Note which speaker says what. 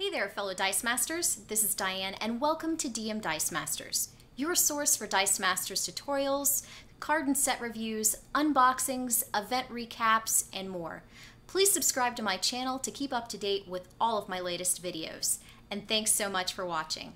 Speaker 1: Hey there, fellow Dice Masters. This is Diane, and welcome to DM Dice Masters, your source for Dice Masters tutorials, card and set reviews, unboxings, event recaps, and more. Please subscribe to my channel to keep up to date with all of my latest videos. And thanks so much for watching.